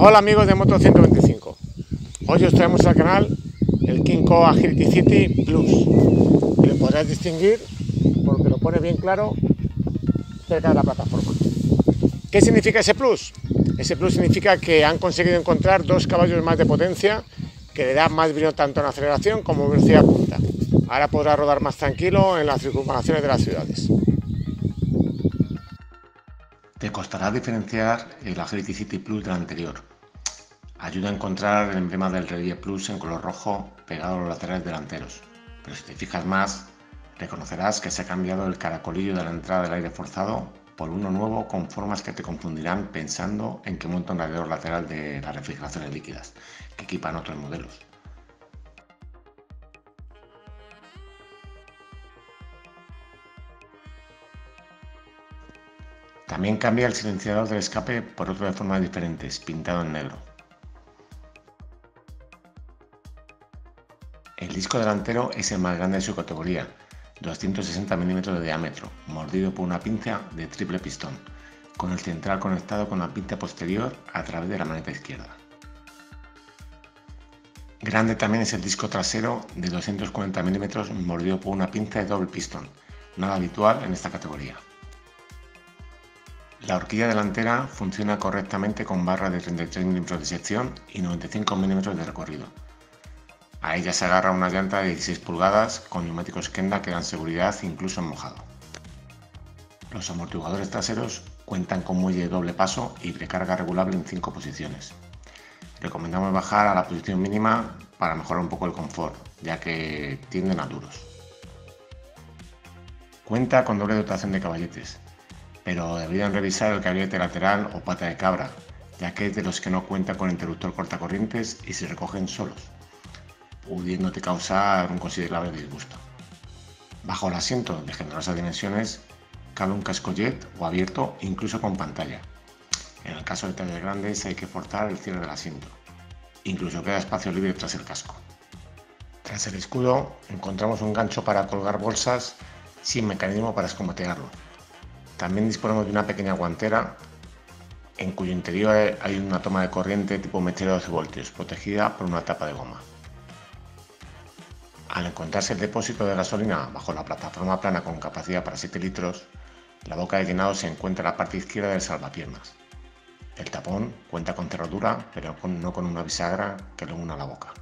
Hola amigos de Moto 125. Hoy os traemos al canal el Kinko Agility City Plus. Y lo podrás distinguir porque lo pone bien claro cerca de la plataforma. ¿Qué significa ese plus? Ese plus significa que han conseguido encontrar dos caballos más de potencia que le da más brillo tanto en aceleración como en velocidad punta. Ahora podrá rodar más tranquilo en las circunvalaciones de las ciudades. Te costará diferenciar el Agility City Plus del anterior. Ayuda a encontrar el emblema del Relief Plus en color rojo pegado a los laterales delanteros. Pero si te fijas más, reconocerás que se ha cambiado el caracolillo de la entrada del aire forzado por uno nuevo con formas que te confundirán pensando en que monta un radiador lateral de las refrigeraciones líquidas, que equipan otros modelos. También cambia el silenciador del escape por otro de formas diferentes, pintado en negro. El disco delantero es el más grande de su categoría, 260 mm de diámetro, mordido por una pinza de triple pistón, con el central conectado con la pinza posterior a través de la maneta izquierda. Grande también es el disco trasero de 240 mm mordido por una pinza de doble pistón, nada habitual en esta categoría. La horquilla delantera funciona correctamente con barra de 33 mm de sección y 95 mm de recorrido. A ella se agarra una llanta de 16 pulgadas con neumáticos Kenda que dan seguridad incluso en mojado. Los amortiguadores traseros cuentan con muelle de doble paso y precarga regulable en 5 posiciones. Recomendamos bajar a la posición mínima para mejorar un poco el confort, ya que tienden a duros. Cuenta con doble dotación de caballetes, pero deberían revisar el caballete lateral o pata de cabra, ya que es de los que no cuenta con interruptor cortacorrientes y se recogen solos, pudiéndote causar un considerable disgusto. Bajo el asiento de generosas dimensiones cabe un casco jet o abierto incluso con pantalla. En el caso de tallas grandes hay que forzar el cierre del asiento. Incluso queda espacio libre tras el casco. Tras el escudo encontramos un gancho para colgar bolsas sin mecanismo para escomotearlo, también disponemos de una pequeña guantera en cuyo interior hay una toma de corriente tipo mechero de 12 voltios, protegida por una tapa de goma. Al encontrarse el depósito de gasolina bajo la plataforma plana con capacidad para 7 litros, la boca de llenado se encuentra en la parte izquierda del salvapiernas. El tapón cuenta con cerradura, pero no con una bisagra que lo una a la boca.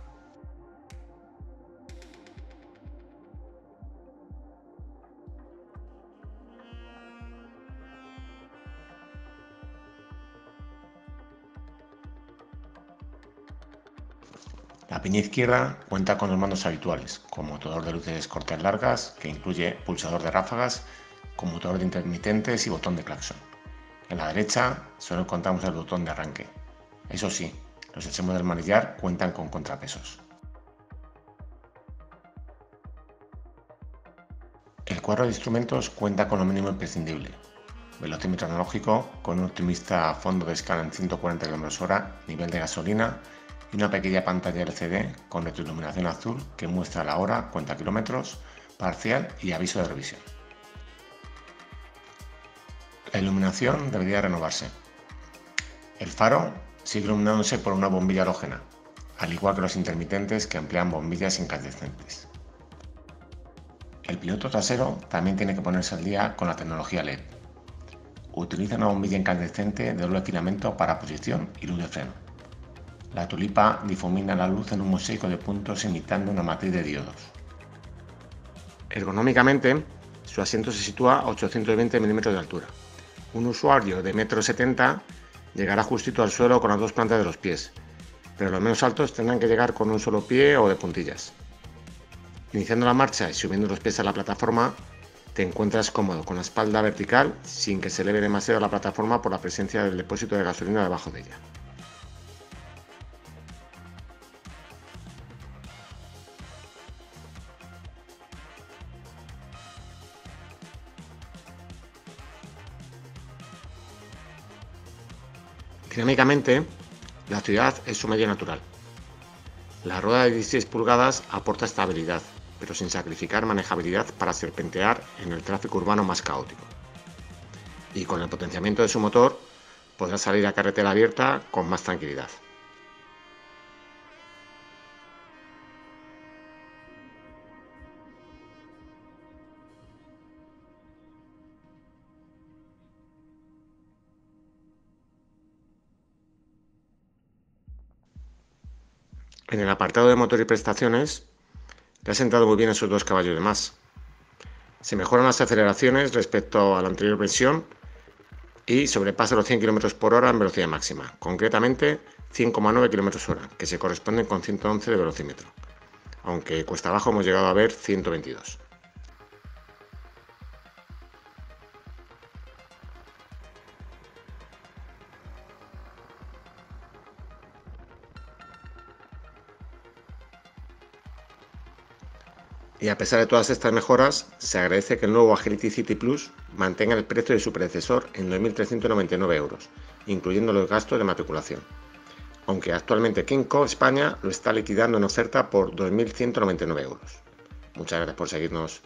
La piña izquierda cuenta con los mandos habituales, con motor de luces cortas largas, que incluye pulsador de ráfagas, conmutador de intermitentes y botón de claxon. En la derecha solo encontramos el botón de arranque. Eso sí, los extremos del manillar cuentan con contrapesos. El cuadro de instrumentos cuenta con lo mínimo imprescindible. Velocímetro analógico con un optimista fondo de escala en 140 km/h, nivel de gasolina y una pequeña pantalla LCD con retroiluminación azul que muestra la hora, cuenta kilómetros, parcial y aviso de revisión. La iluminación debería renovarse. El faro sigue iluminándose por una bombilla halógena, al igual que los intermitentes que emplean bombillas incandescentes. El piloto trasero también tiene que ponerse al día con la tecnología LED. Utiliza una bombilla incandescente de doble filamento para posición y luz de freno la tulipa difumina la luz en un mosaico de puntos imitando una matriz de diodos. Ergonómicamente, su asiento se sitúa a 820 milímetros de altura. Un usuario de 1,70 m llegará justito al suelo con las dos plantas de los pies, pero los menos altos tendrán que llegar con un solo pie o de puntillas. Iniciando la marcha y subiendo los pies a la plataforma, te encuentras cómodo con la espalda vertical sin que se eleve demasiado la plataforma por la presencia del depósito de gasolina debajo de ella. Dinámicamente, la ciudad es su medio natural. La rueda de 16 pulgadas aporta estabilidad, pero sin sacrificar manejabilidad para serpentear en el tráfico urbano más caótico. Y con el potenciamiento de su motor, podrás salir a carretera abierta con más tranquilidad. En el apartado de motor y prestaciones, le ha sentado muy bien esos dos caballos de más. Se mejoran las aceleraciones respecto a la anterior versión y sobrepasa los 100 km por hora en velocidad máxima, concretamente 100,9 km hora, que se corresponden con 111 de velocímetro, aunque cuesta abajo hemos llegado a ver 122. Y a pesar de todas estas mejoras, se agradece que el nuevo Agility City Plus mantenga el precio de su predecesor en 2.399 euros, incluyendo los gastos de matriculación. Aunque actualmente Kinko España lo está liquidando en oferta por 2.199 euros. Muchas gracias por seguirnos.